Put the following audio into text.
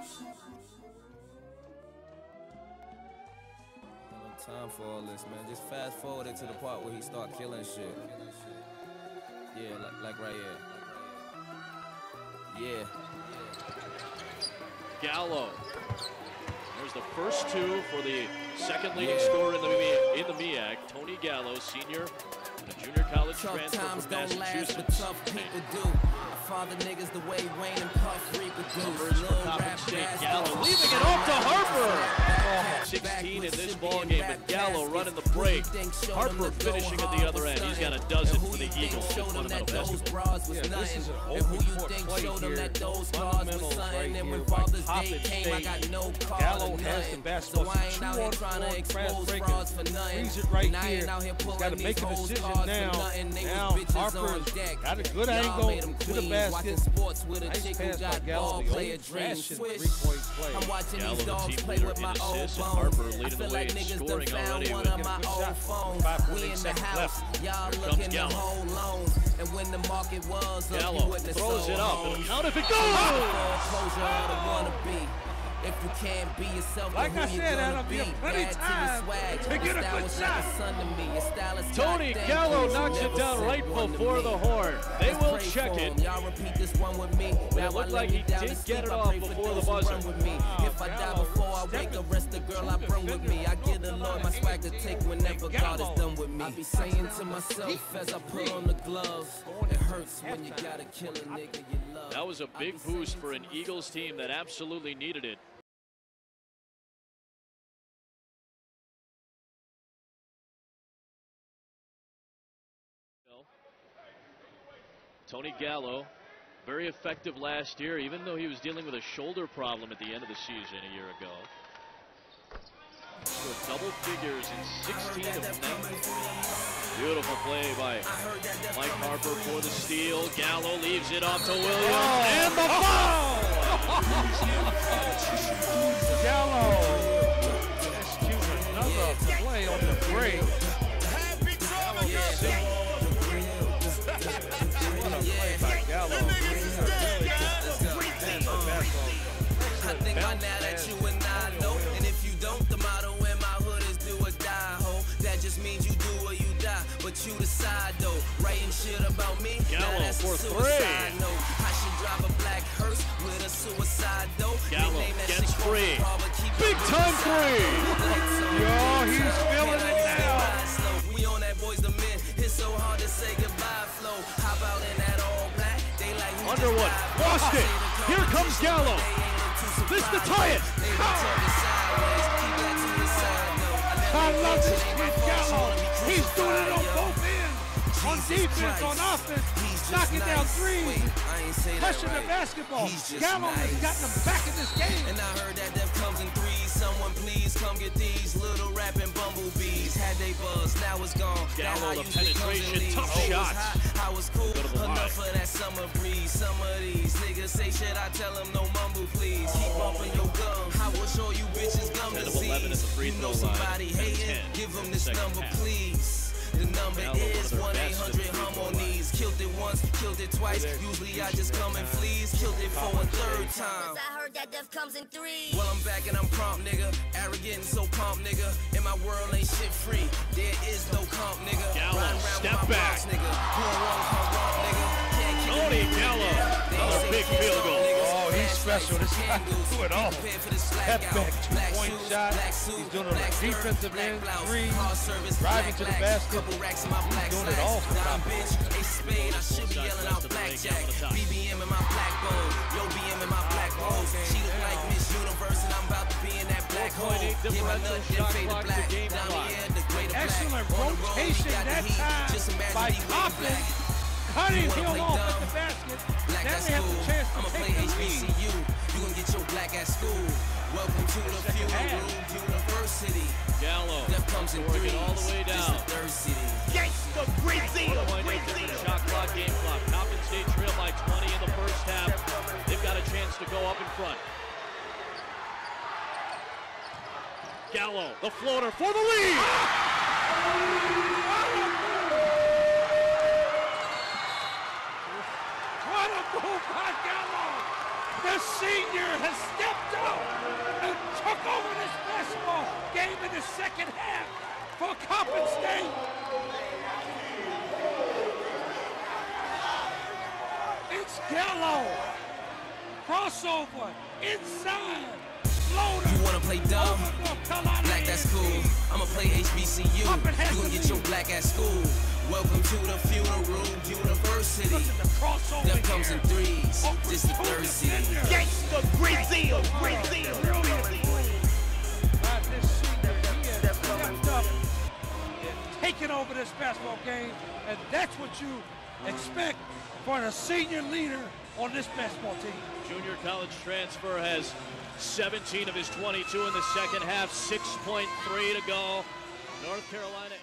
No time for all this, man. Just fast forward it to the part where he start killing shit. Yeah, like, like right here. Yeah. Gallo. There's the first two for the second leading scorer in the in the MEAC, Tony Gallo, senior, a junior college Tough transfer from don't last, but Massachusetts. tough people do. I father niggas the way Wayne and Puff reproduce. Numbers for Lil' Coppin rap State. bastard. Gallo leaving it off to Harper. 16 in this ball game, but Gallo running the break. Harper finishing at the other end. He's got a dozen for the Eagles in fundamental basketball. Yeah, this is an And who open you court think play showed them here. that those cars was Fundamentals something? right And here when by Father's Day Coppin came, I got State. no car Gallo or has the nothing. basketball. So I ain't Two out here on trying to four, fast expose breaking. frauds for nothing. Freeze it right And I ain't here. out here He's pulling got to these make a hoes decision cards now. For nothing. They Now was bitches Harper on deck. got a good Y'all angle to the basket. Watching sports with a Nice chick who pass by got Gallo, ball the player dreams. old-fashioned three-point play. I'm watching Gallo, these dogs team play with my old assists, bones. Harper I leading the way like in niggas done scoring found already one with- of a my old shot. phones. Five point We in the house. left. Y'all Here comes looking to Gallo. hold loans. And when the market was up, you Gallo wouldn't have throws sold it up. homes. It'll count if it goes. You can't be yourself, Like then I who said, gonna that'll be plenty time to get a good shot. a son to me. Your style is Tony goddamn Gallo. You knocks it down right before the horn. They will check for it. 'em. Y'all repeat this one with me. But Now it looked like he me down did get it off before the those who buzzer. with me. Wow, If I die before I wake, stepping the rest the girl I bring with me. I give the Lord my swag to take whenever God is done with me. I be saying to myself as I put on the gloves, it hurts when you gotta kill a nigga you love. That was a big boost for an Eagles team that absolutely needed it. Tony Gallo, very effective last year, even though he was dealing with a shoulder problem at the end of the season a year ago. Scored double figures in 16 of 19. Beautiful play by Mike Harper for the steal. Gallo leaves it off to Williams. And the foul! Gallo executed another play on the break. About me. Gallo for three. note. I should drive a black hearse with a suicide though. Gallo gets free. Crawford, but keep Big time free. Yo, he's feeling it now. We on that boys the men. It's so hard to say goodbye, flow. Hop out in that all black. They like Underwood lost it. Here comes Gallo. but they ain't too This to tie it. They been talking sideways. Keep that to the side, though. I love this kid. Gallo. On Jesus defense, on offense, He's just knocking down nice. threes, Wait, I ain't say that touching the basketball. He's just Gallo has nice. gotten him back in this game. And I heard that death comes in threes. Someone please come get these little rapping bumblebees. Had they buzz, now it's gone. That Gallo, how the usually comes in penetration, leagues. tough They was shots. I was cool. Go to the line. Enough of that summer breeze. Some of these niggas say shit, I tell them no mumble please. Keep bumping your gums. I will show you bitches gum 10 of disease. 11 at the free you know throw line. somebody hating, give them this number please. The number Gallo, one of is 1 best at the 800 free throw line. harmonies. Killed it once, killed it twice. Usually I just come and fleas. Killed it for a third time. I heard that death comes in three. Well, I'm back and I'm prompt, nigga. Arrogant and so pumped, nigga. In my world ain't shit free. There is no comp, nigga. Gallo, step back. box, nigga. Special. This guy do it all. Prepared for this flag Step out. back, two-point shot. He's doing it on the defensive end, three, driving to the basket. Black doing it all for top. BBM in my black. Yo, BM in my black. She look like Miss Universe, and I'm about to be in that black hole. 4.8 Get my nut, fade to black. Excellent rotation that time by Coppin. Cutting him off at the basket. Comes in working threes. all the way This down. the third city. Gangsta Brazil, 4.8 shot clock, game clock. Coppin State trail by 20 in the first half. They've got a chance to go up in front. Gallo, the floater for the lead. What a move by Gallo! The senior has stepped up and took over this basketball game in the second half for Coppin State. It's Gallo. Crossover. Inside. Floater. You wanna play dumb? Black, that's cool. I'ma play HBCU. Up and has You gon' to get your black at school. Welcome to the funeral university. Look at the crossover Death comes in threes. Over This the oh, to third city. Gangsta Brazil, Brazil, Brazil. This senior, he has stepped up and over this basketball game, and that's what you expect for a senior leader on this basketball team. Junior college transfer has 17 of his 22 in the second half, 6.3 to go. North Carolina.